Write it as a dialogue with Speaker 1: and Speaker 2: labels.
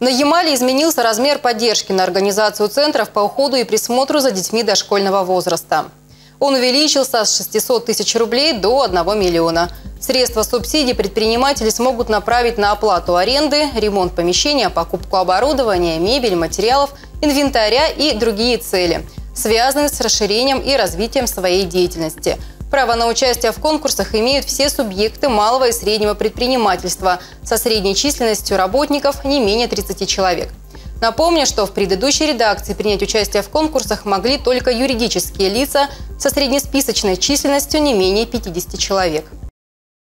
Speaker 1: На Ямале изменился размер поддержки на организацию центров по уходу и присмотру за детьми дошкольного возраста. Он увеличился с 600 тысяч рублей до 1 миллиона. Средства субсидий предприниматели смогут направить на оплату аренды, ремонт помещения, покупку оборудования, мебели, материалов, инвентаря и другие цели, связанные с расширением и развитием своей деятельности – Право на участие в конкурсах имеют все субъекты малого и среднего предпринимательства со средней численностью работников не менее 30 человек. Напомню, что в предыдущей редакции принять участие в конкурсах могли только юридические лица со среднесписочной численностью не менее 50 человек.